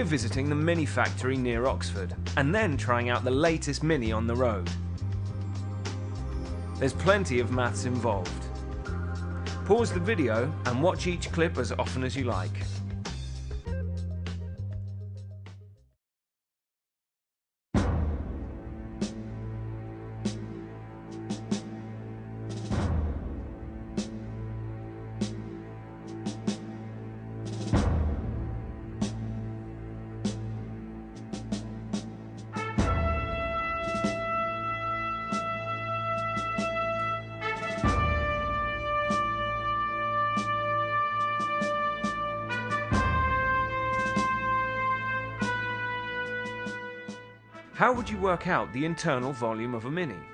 We're visiting the Mini factory near Oxford and then trying out the latest Mini on the road. There's plenty of maths involved. Pause the video and watch each clip as often as you like. How would you work out the internal volume of a Mini?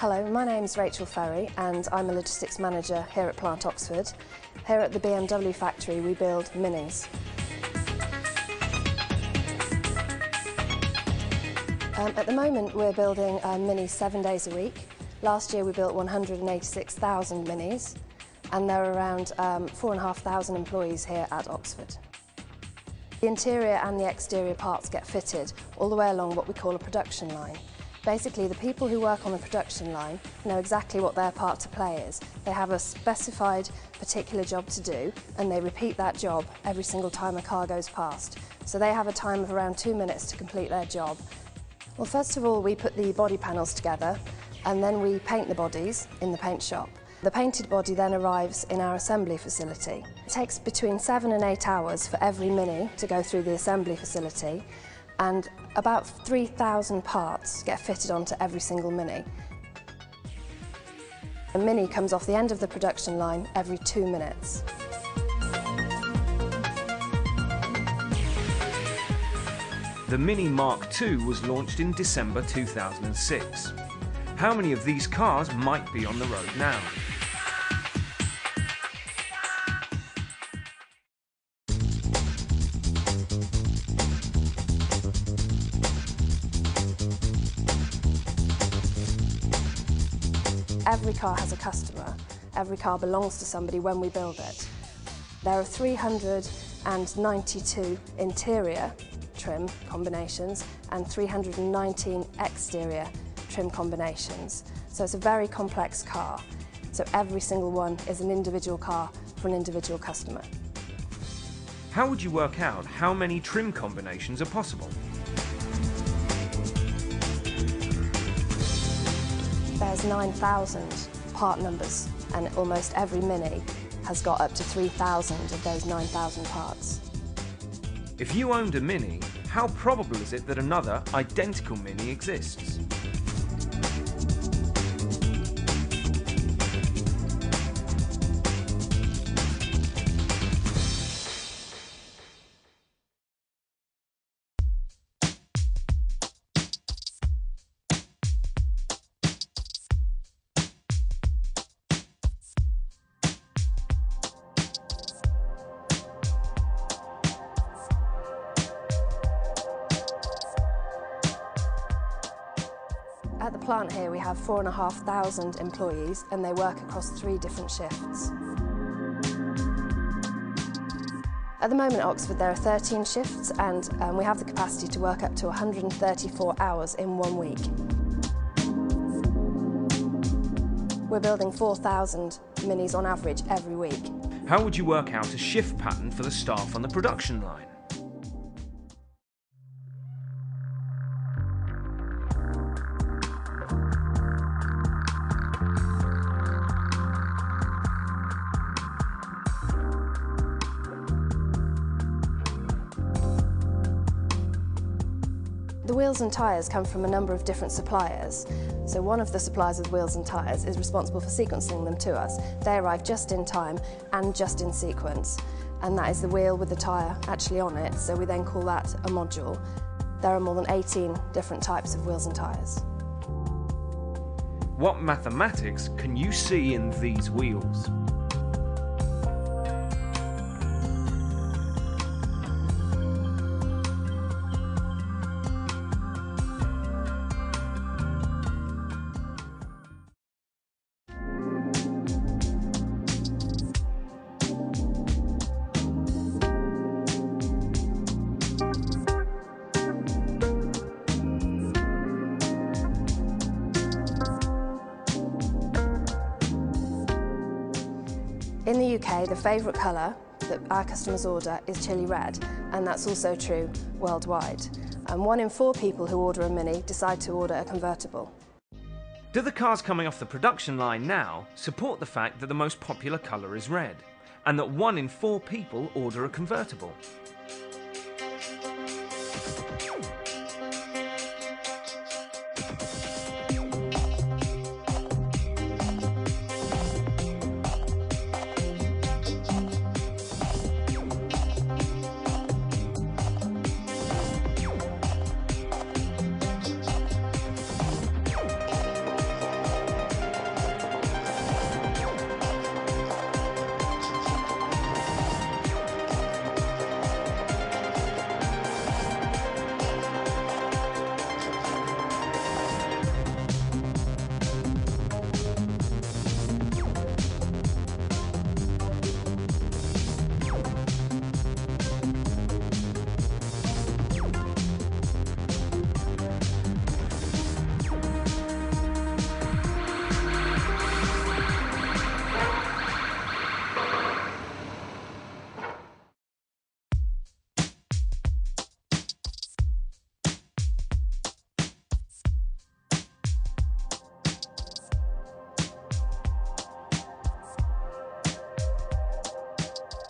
Hello, my name is Rachel Ferry and I'm a logistics manager here at Plant Oxford. Here at the BMW factory we build minis. Um, at the moment we're building uh, minis seven days a week. Last year we built 186,000 minis and there are around um, 4,500 employees here at Oxford. The interior and the exterior parts get fitted all the way along what we call a production line. Basically, the people who work on the production line know exactly what their part to play is. They have a specified particular job to do and they repeat that job every single time a car goes past. So they have a time of around two minutes to complete their job. Well, first of all, we put the body panels together and then we paint the bodies in the paint shop. The painted body then arrives in our assembly facility. It takes between seven and eight hours for every Mini to go through the assembly facility and about 3,000 parts get fitted onto every single Mini. A Mini comes off the end of the production line every two minutes. The Mini Mark II was launched in December 2006. How many of these cars might be on the road now? Every car has a customer. Every car belongs to somebody when we build it. There are 392 interior trim combinations and 319 exterior trim combinations. So it's a very complex car. So every single one is an individual car for an individual customer. How would you work out how many trim combinations are possible? There's 9,000 part numbers and almost every Mini has got up to 3,000 of those 9,000 parts. If you owned a Mini, how probable is it that another identical Mini exists? Plant here we have 4,500 employees and they work across three different shifts. At the moment at Oxford there are 13 shifts and um, we have the capacity to work up to 134 hours in one week. We're building 4,000 minis on average every week. How would you work out a shift pattern for the staff on the production line? The wheels and tyres come from a number of different suppliers. So one of the suppliers of wheels and tyres is responsible for sequencing them to us. They arrive just in time and just in sequence. And that is the wheel with the tyre actually on it, so we then call that a module. There are more than 18 different types of wheels and tyres. What mathematics can you see in these wheels? In the UK, the favourite colour that our customers order is chili red, and that's also true worldwide. And one in four people who order a Mini decide to order a convertible. Do the cars coming off the production line now support the fact that the most popular colour is red, and that one in four people order a convertible?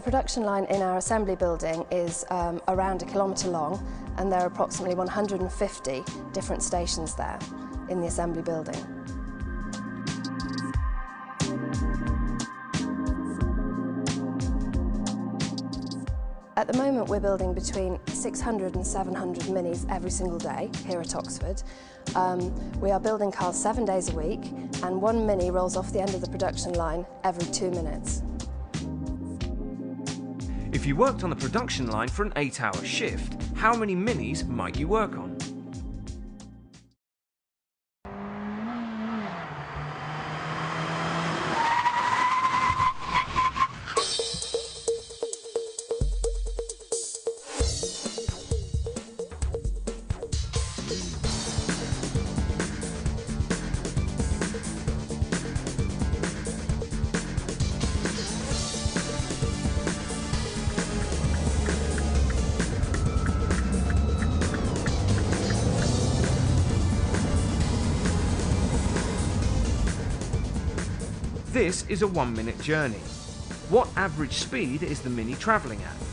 The production line in our assembly building is um, around a kilometre long and there are approximately 150 different stations there in the assembly building. At the moment we're building between 600 and 700 minis every single day here at Oxford. Um, we are building cars seven days a week and one mini rolls off the end of the production line every two minutes. If you worked on the production line for an 8 hour shift, how many minis might you work on? This is a one minute journey. What average speed is the Mini travelling at?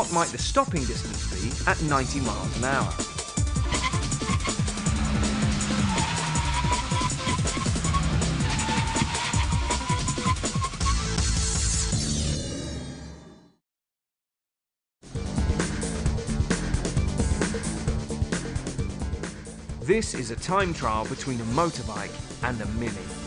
What might the stopping distance be at 90 miles an hour? This is a time trial between a motorbike and a Mini.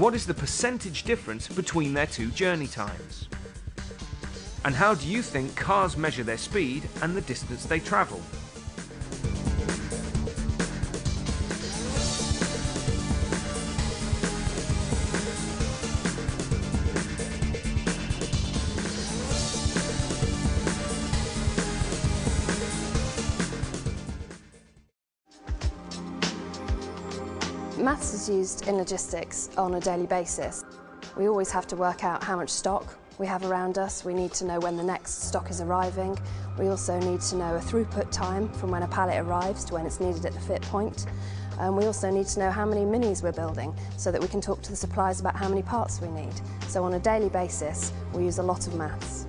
What is the percentage difference between their two journey times? And how do you think cars measure their speed and the distance they travel? Maths is used in logistics on a daily basis. We always have to work out how much stock we have around us. We need to know when the next stock is arriving. We also need to know a throughput time from when a pallet arrives to when it's needed at the fit point. We also need to know how many minis we're building so that we can talk to the suppliers about how many parts we need. So on a daily basis, we use a lot of maths.